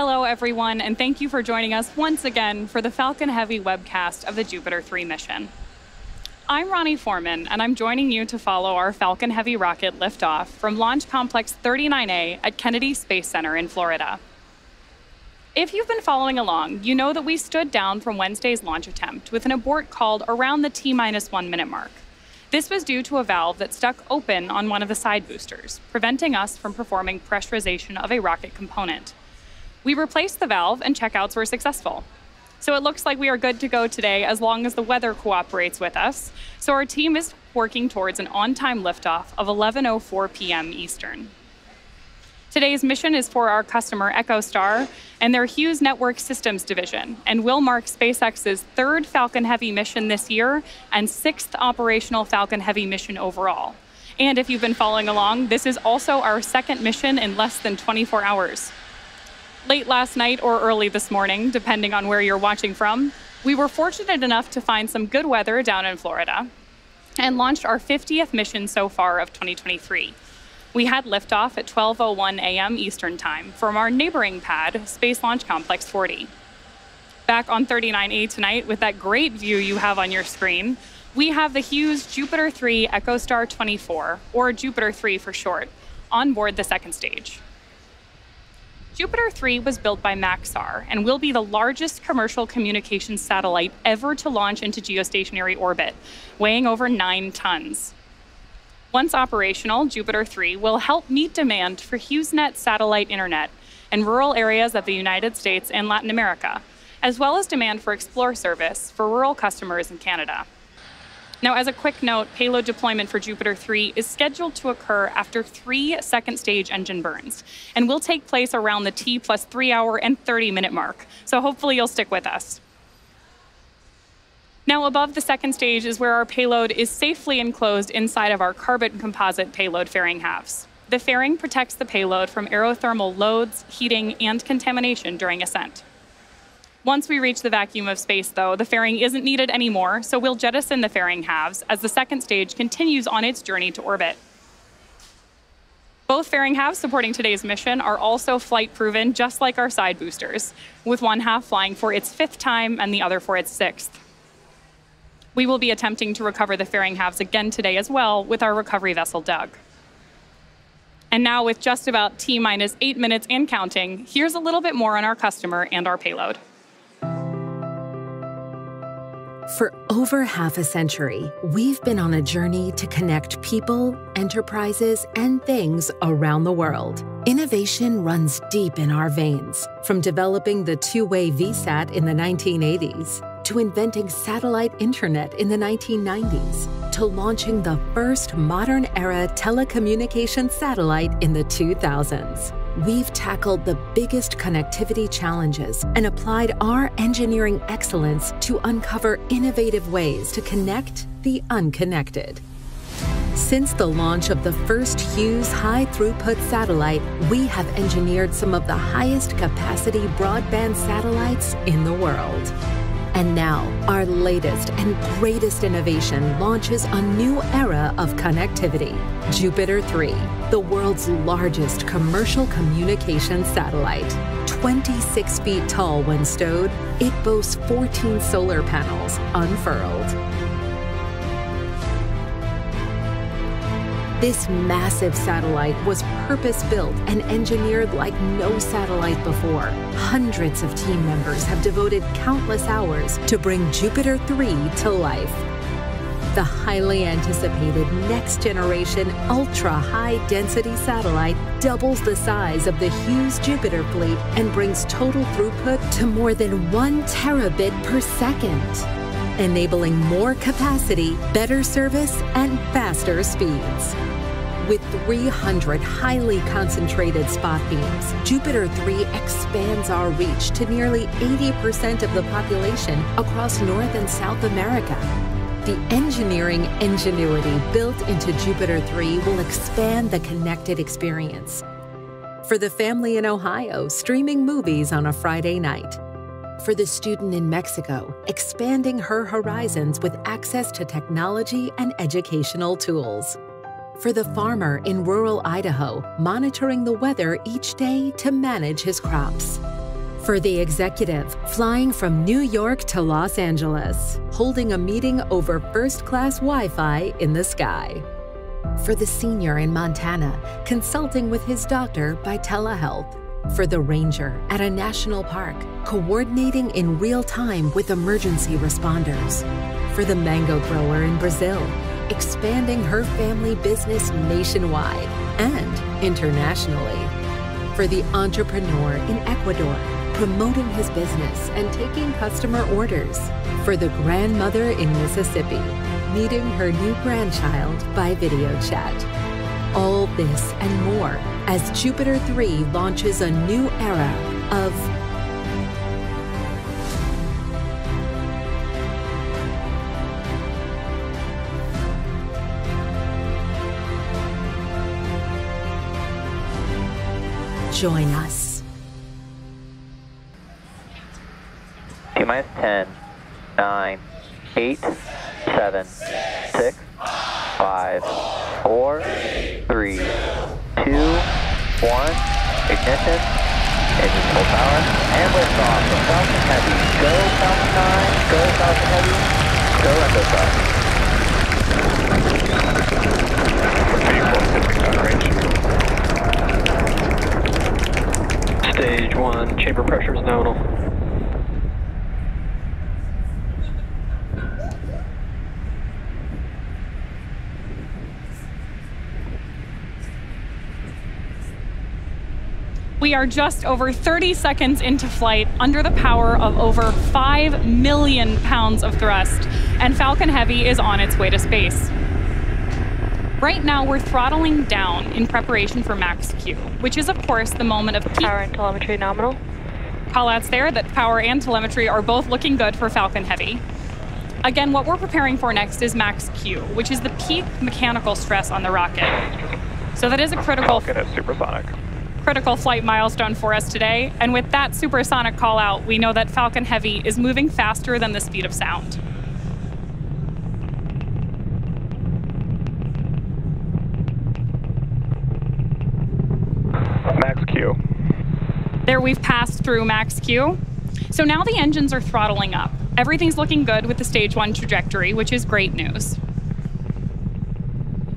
Hello, everyone, and thank you for joining us once again for the Falcon Heavy webcast of the Jupiter 3 mission. I'm Ronnie Foreman, and I'm joining you to follow our Falcon Heavy rocket liftoff from Launch Complex 39A at Kennedy Space Center in Florida. If you've been following along, you know that we stood down from Wednesday's launch attempt with an abort called around the T minus one minute mark. This was due to a valve that stuck open on one of the side boosters, preventing us from performing pressurization of a rocket component. We replaced the valve and checkouts were successful. So it looks like we are good to go today as long as the weather cooperates with us. So our team is working towards an on-time liftoff of 11:04 p.m. Eastern. Today's mission is for our customer EchoStar and their Hughes Network Systems division and will mark SpaceX's third Falcon Heavy mission this year and sixth operational Falcon Heavy mission overall. And if you've been following along, this is also our second mission in less than 24 hours late last night or early this morning, depending on where you're watching from, we were fortunate enough to find some good weather down in Florida and launched our 50th mission so far of 2023. We had liftoff at 12:01 a.m. Eastern Time from our neighboring pad, Space Launch Complex 40. Back on 39A tonight with that great view you have on your screen, we have the Hughes Jupiter 3 EchoStar 24, or Jupiter 3 for short, on board the second stage. Jupiter 3 was built by Maxar and will be the largest commercial communications satellite ever to launch into geostationary orbit, weighing over 9 tons. Once operational, Jupiter 3 will help meet demand for HughesNet satellite internet in rural areas of the United States and Latin America, as well as demand for Xplore service for rural customers in Canada. Now, as a quick note, payload deployment for Jupiter 3 is scheduled to occur after three second stage engine burns and will take place around the T plus three hour and 30 minute mark. So hopefully you'll stick with us. Now, above the second stage is where our payload is safely enclosed inside of our carbon composite payload fairing halves. The fairing protects the payload from aerothermal loads, heating, and contamination during ascent. Once we reach the vacuum of space, though, the fairing isn't needed anymore, so we'll jettison the fairing halves as the second stage continues on its journey to orbit. Both fairing halves supporting today's mission are also flight proven, just like our side boosters, with one half flying for its fifth time and the other for its sixth. We will be attempting to recover the fairing halves again today as well with our recovery vessel Doug. And now, with just about T minus eight minutes and counting, here's a little bit more on our customer and our payload. For over half a century, we've been on a journey to connect people, enterprises, and things around the world. Innovation runs deep in our veins, from developing the two way VSAT in the 1980s to inventing satellite internet in the 1990s, to launching the first modern era telecommunications satellite in the 2000s we've tackled the biggest connectivity challenges and applied our engineering excellence to uncover innovative ways to connect the unconnected. Since the launch of the first Hughes high throughput satellite, we have engineered some of the highest capacity broadband satellites in the world. And now, our latest and greatest innovation launches a new era of connectivity Jupiter 3, the world's largest commercial communication satellite. 26 feet tall when stowed, it boasts 14 solar panels unfurled. This massive satellite was purpose built and engineered like no satellite before. Hundreds of team members have devoted countless hours to bring Jupiter 3 to life. The highly anticipated next generation ultra high density satellite doubles the size of the Hughes Jupiter fleet and brings total throughput to more than one terabit per second enabling more capacity, better service, and faster speeds. With 300 highly concentrated spot beams, Jupiter 3 expands our reach to nearly 80% of the population across North and South America. The engineering ingenuity built into Jupiter 3 will expand the connected experience. For the family in Ohio streaming movies on a Friday night, for the student in Mexico, expanding her horizons with access to technology and educational tools. For the farmer in rural Idaho, monitoring the weather each day to manage his crops. For the executive, flying from New York to Los Angeles, holding a meeting over first class Wi Fi in the sky. For the senior in Montana, consulting with his doctor by telehealth. For the ranger at a national park, coordinating in real time with emergency responders. For the mango grower in Brazil, expanding her family business nationwide and internationally. For the entrepreneur in Ecuador, promoting his business and taking customer orders. For the grandmother in Mississippi, meeting her new grandchild by video chat. All this and more as Jupiter 3 launches a new era of Join us. T minus 10, 9, 8, 7, 6, 5, 4, 3, 2, 1. Ignition. Engine full power. And liftoff from Falcon Heavy. Go Falcon 9. Go Falcon Heavy. Go Echo Stage 1, chamber pressure is nominal. We are just over 30 seconds into flight under the power of over 5 million pounds of thrust, and Falcon Heavy is on its way to space. Right now, we're throttling down in preparation for max Q, which is, of course, the moment of peak. Power and telemetry nominal. Callouts there that power and telemetry are both looking good for Falcon Heavy. Again, what we're preparing for next is max Q, which is the peak mechanical stress on the rocket. So that is a critical. Falcon is supersonic critical flight milestone for us today. And with that supersonic call out, we know that Falcon Heavy is moving faster than the speed of sound. Max Q. There we've passed through max Q. So now the engines are throttling up. Everything's looking good with the stage one trajectory, which is great news.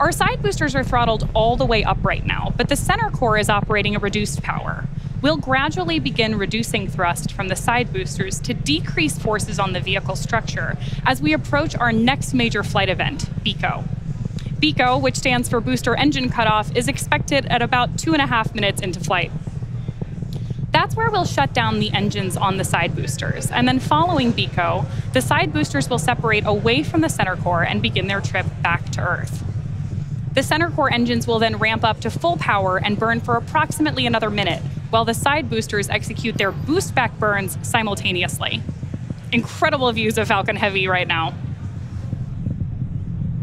Our side boosters are throttled all the way up right now, but the center core is operating at reduced power. We'll gradually begin reducing thrust from the side boosters to decrease forces on the vehicle structure as we approach our next major flight event, BECO. BECO, which stands for Booster Engine Cutoff, is expected at about two and a half minutes into flight. That's where we'll shut down the engines on the side boosters. And then following BECO, the side boosters will separate away from the center core and begin their trip back to Earth. The center core engines will then ramp up to full power and burn for approximately another minute, while the side boosters execute their boost back burns simultaneously. Incredible views of Falcon Heavy right now.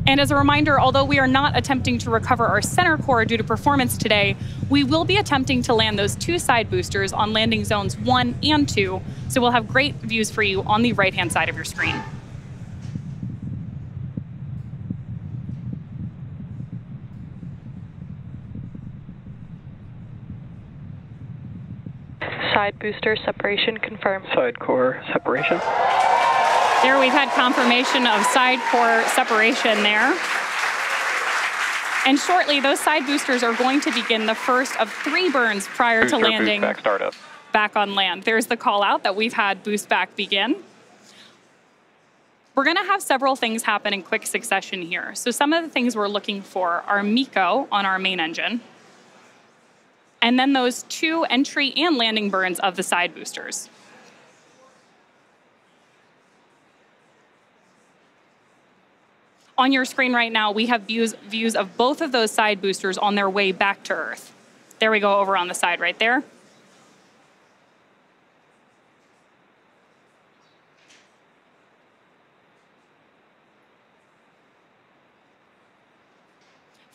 And as a reminder, although we are not attempting to recover our center core due to performance today, we will be attempting to land those two side boosters on landing zones one and two, so we'll have great views for you on the right hand side of your screen. Side booster separation confirmed. Side core separation. There we've had confirmation of side core separation there. And shortly, those side boosters are going to begin the first of three burns prior Booster to landing back startup. back on land. There's the call out that we've had boost back begin. We're going to have several things happen in quick succession here. So some of the things we're looking for are MECO on our main engine and then those two entry and landing burns of the side boosters. On your screen right now, we have views, views of both of those side boosters on their way back to Earth. There we go over on the side right there.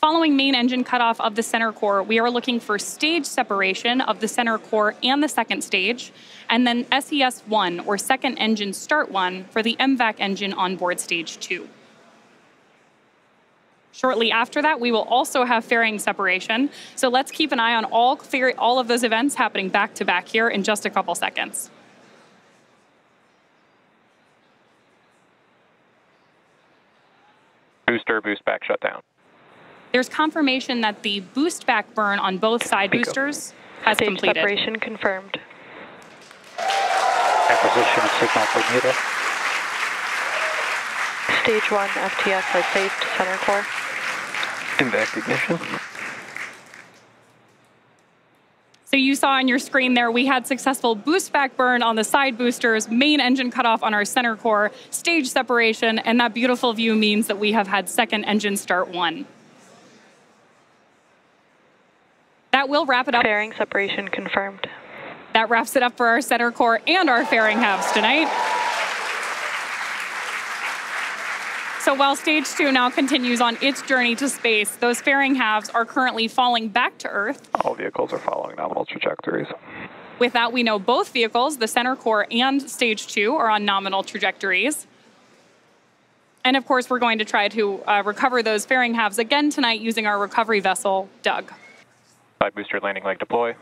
Following main engine cutoff of the center core, we are looking for stage separation of the center core and the second stage, and then SES1, or second engine start one, for the MVAC engine on board stage two. Shortly after that, we will also have fairing separation. So let's keep an eye on all, all of those events happening back to back here in just a couple seconds. Booster, boost back, shutdown. There's confirmation that the boost back burn on both side MECO. boosters has Stage completed. separation confirmed. Acquisition signal Bermuda. Stage 1 FTS has saved center core. In MVAC ignition. So you saw on your screen there, we had successful boost back burn on the side boosters, main engine cutoff on our center core, stage separation, and that beautiful view means that we have had second engine start one. That will wrap it up. Fairing separation confirmed. That wraps it up for our center core and our fairing halves tonight. So while stage two now continues on its journey to space, those fairing halves are currently falling back to Earth. All vehicles are following nominal trajectories. With that, we know both vehicles, the center core and stage two, are on nominal trajectories. And of course, we're going to try to uh, recover those fairing halves again tonight using our recovery vessel, Doug. Side booster landing leg deploy.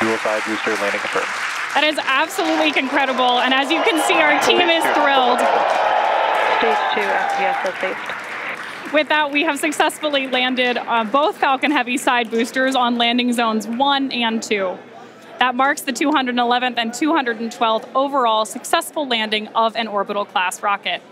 Dual side booster landing confirmed. That is absolutely incredible. And as you can see, our team is thrilled. Stage 2 FTS has saved. With that, we have successfully landed uh, both Falcon Heavy side boosters on landing zones one and two. That marks the 211th and 212th overall successful landing of an orbital class rocket.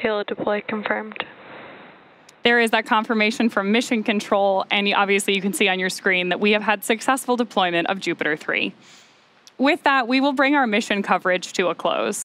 Payload deploy confirmed. There is that confirmation from Mission Control, and obviously you can see on your screen that we have had successful deployment of Jupiter 3. With that, we will bring our mission coverage to a close.